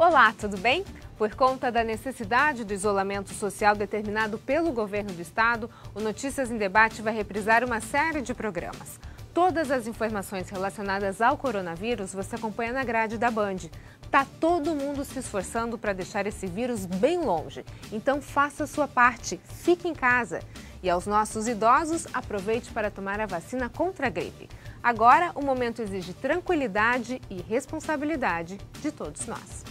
Olá, tudo bem? Por conta da necessidade do isolamento social determinado pelo governo do estado, o Notícias em Debate vai reprisar uma série de programas. Todas as informações relacionadas ao coronavírus você acompanha na grade da Band. Tá todo mundo se esforçando para deixar esse vírus bem longe. Então faça a sua parte, fique em casa. E aos nossos idosos, aproveite para tomar a vacina contra a gripe. Agora, o momento exige tranquilidade e responsabilidade de todos nós.